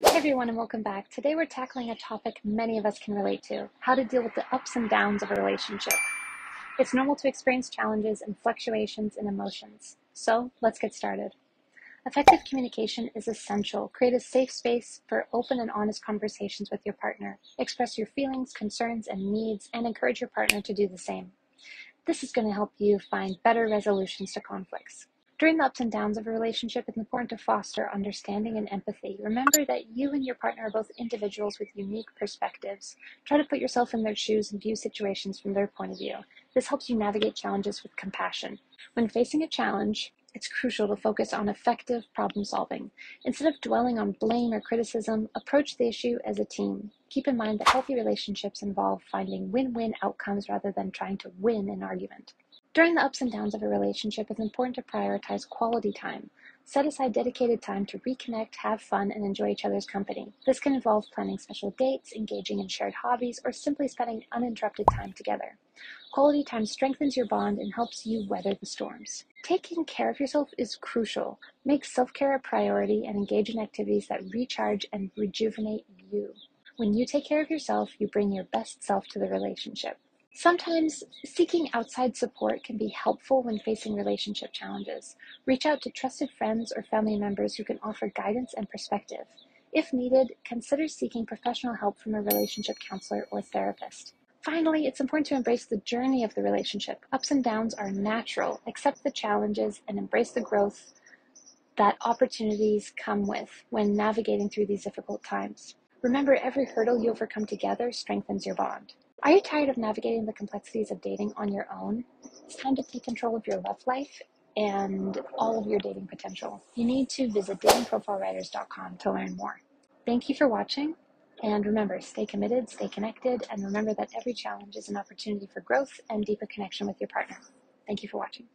Hey everyone, and welcome back. Today we're tackling a topic many of us can relate to how to deal with the ups and downs of a relationship. It's normal to experience challenges and fluctuations in emotions. So let's get started. Effective communication is essential. Create a safe space for open and honest conversations with your partner. Express your feelings, concerns, and needs, and encourage your partner to do the same. This is going to help you find better resolutions to conflicts. During the ups and downs of a relationship, it's important to foster understanding and empathy. Remember that you and your partner are both individuals with unique perspectives. Try to put yourself in their shoes and view situations from their point of view. This helps you navigate challenges with compassion. When facing a challenge, it's crucial to focus on effective problem solving. Instead of dwelling on blame or criticism, approach the issue as a team. Keep in mind that healthy relationships involve finding win win outcomes rather than trying to win an argument. During the ups and downs of a relationship, it's important to prioritize quality time. Set aside dedicated time to reconnect, have fun, and enjoy each other's company. This can involve planning special dates, engaging in shared hobbies, or simply spending uninterrupted time together. Quality time strengthens your bond and helps you weather the storms. Taking care of yourself is crucial. Make self care a priority and engage in activities that recharge and rejuvenate you. When you take care of yourself, you bring your best self to the relationship. Sometimes seeking outside support can be helpful when facing relationship challenges. Reach out to trusted friends or family members who can offer guidance and perspective. If needed, consider seeking professional help from a relationship counselor or therapist. Finally, it's important to embrace the journey of the relationship. Ups and downs are natural. Accept the challenges and embrace the growth that opportunities come with when navigating through these difficult times. Remember, every hurdle you overcome together strengthens your bond. Are you tired of navigating the complexities of dating on your own? It's time to take control of your love life and all of your dating potential. You need to visit datingprofilewriters.com to learn more. Thank you for watching. And remember, stay committed, stay connected, and remember that every challenge is an opportunity for growth and deeper connection with your partner. Thank you for watching.